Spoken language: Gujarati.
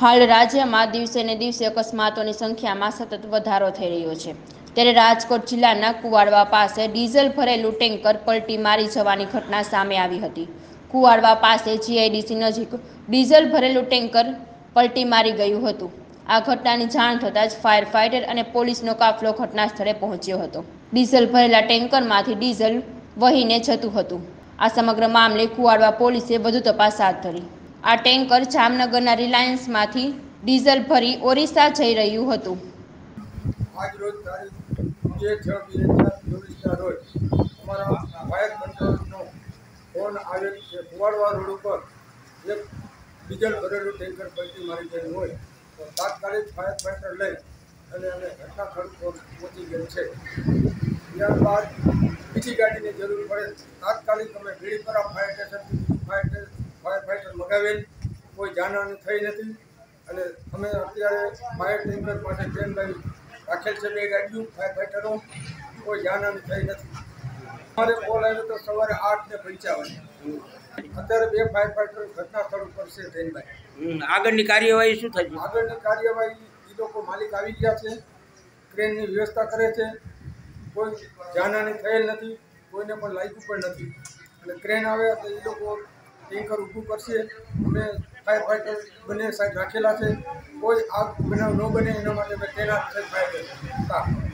હાલ રાજ્યમાં દિવસે ને દિવસે અકસ્માતોની સંખ્યામાં સતત વધારો થઈ રહ્યો છે. ત્યારે રાજકોટ જિલ્લાના કુવાડવા પાસે ડીઝલ ભરેલું ટેન્કર પલટી મારી જવાની ઘટના સામે આવી હતી. કુવાડવા પાસે જીઆઈડીસી નજીક ડીઝલ ભરેલું ટેન્કર પલટી મારી ગયું હતું. આ ઘટનાની જાણ થતાં જ ફાયર ફાઇટર અને પોલીસનો કાફલો ઘટના સ્થળે પહોંચ્યો હતો. ડીઝલ ભરેલા ટેન્કરમાંથી ડીઝલ વહીને જતું હતું. આ સમગ્ર મામલે કુવાડવા પોલીસે વધુ તપાસ હાથ ધરી. આ ટેન્કર જામનગરના રિલાયન્સમાંથી ડીઝલ ભરી ઓરિસ્સા જઈ રહ્યું હતું. આજરોજ તારીખ બે છ બે હજાર ચોવીસના રોજ અમારા આવેલ છે. કુવાડવા રોડ ડીઝલ ભરેલું ટેન્કર પલટી મારી ગયું હોય તો તાત્કાલિક ફાયર ફાઈટર લઈ અને અમે ઘટના પહોંચી ગયેલ છે. ત્યારબાદ બીજી ગાડીની જરૂર પડે તાત્કાલિક અમે ભીડીપરા ફાયર સ્ટેશનથી બીજું ફાયર સ્ટે- ફાયર મગાવેલ કોઈ જાનહાની થઈ નથી અને અમે અત્યારે ફાયર ટેન્કર પાસે ટ્રેન લાવી રાખેલ છે બે ગાડીઓ ફાયર ફાઈટરો કોઈ જાનહાની થઈ નથી. અમારે કોલ આવ્યો તો સવારે આઠ ને પંચાવન. અત્યારે બે ફાયર ફાઈટર ઘટના સ્થળ ઉપર છે ટ્રેનભાઈ આગળની કાર્યવાહી શું થઈ આગળની કાર્યવાહી એ લોકો માલિક આવી ગયા છે ક્રેનની વ્યવસ્થા કરે છે કોઈ જાનહાની થયેલ નથી કોઈને પણ લાગ્યું પણ નથી. અને ક્રેન આવે તો એ લોકો ટેન્કર ઊભું કરશે. અમે ફાયર ફાઈટર બંને સાઈડ રાખેલા છે. કોઈ આગ બનાવ ન બને એના માટે અમે તૈનાત થઈ ફાયર સ્ટાફ